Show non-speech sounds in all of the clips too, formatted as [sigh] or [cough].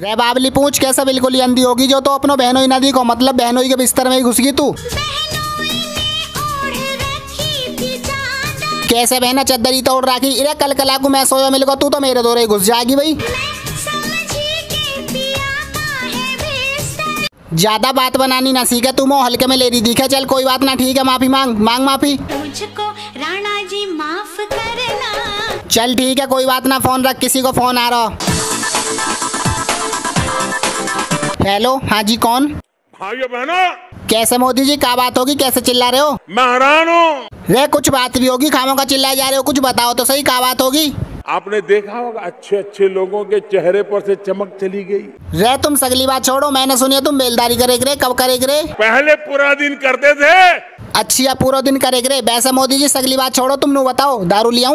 रे बाबली पूछ कैसे बिल्कुल ही अंधी होगी? जो तो अपनो बहनोई नदी को मतलब बहनोई के बिस्तर में ही घुस गई तू। कैसे बहना चद्दरी तोड़ राखी? इरे कल कला को मैं सोया मिल को तू तो मेरे दौरे घुस जाएगी भाई। ज़्यादा बात बनानी ना सीखे तुम हल्के में ले रही दिखे चल कोई बात ना ठीक है माफ़ी मांग मांग माफ़ी। राणा जी माफ़ करना। चल ठीक है कोई बात ना फ़ोन रख किसी को फ़ोन आ रहा। हेलो हाँ जी कौन? भाइयों बहनों। कैसे मोदी जी क्या बात होगी? कैसे चिल्ला रहे हो? मैं हैरान हूँ। रे कुछ बात भी होगी खामों का चिल्लाए जा रहे हो कुछ बताओ तो सही क्या बात होगी? आपने देखा होगा अच्छे अच्छे लोगों के चेहरे पर से चमक चली गई। रे तुम सगली बात छोड़ो मैंने सुनी है तुम बेलदारी करेग रे कब करेग रे पहले पूरा दिन करते थे। अच्छी या पूरा दिन करेग रे वैसे मोदी जी सगली बात छोड़ो तुम नु बताओ दारू लिया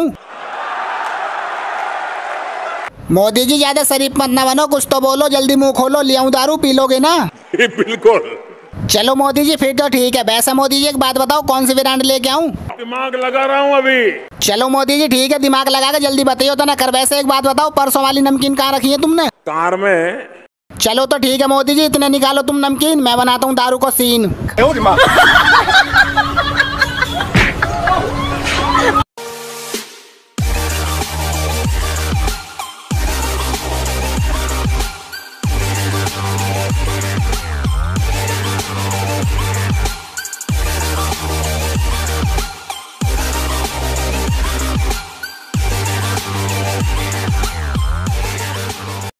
मोदी जी ज़्यादा शरीफ मत ना बनो कुछ तो बोलो जल्दी मुँह खोलो लियाऊं दारू पी लोगे ना? [laughs] बिल्कुल। चलो मोदी जी फिर तो ठीक है। वैसे मोदी जी एक बात बताओ कौन सी ब्रांड लेके आऊँ? दिमाग लगा रहा हूँ अभी। चलो मोदी जी ठीक है दिमाग लगा के जल्दी बताइए तो ना कर। वैसे एक बात बताओ परसों वाली नमकीन कहाँ रखी है तुमने? कार में। चलो तो ठीक है मोदी जी इतने निकालो तुम नमकीन मैं बनाता हूँ दारू को सीन। [laughs]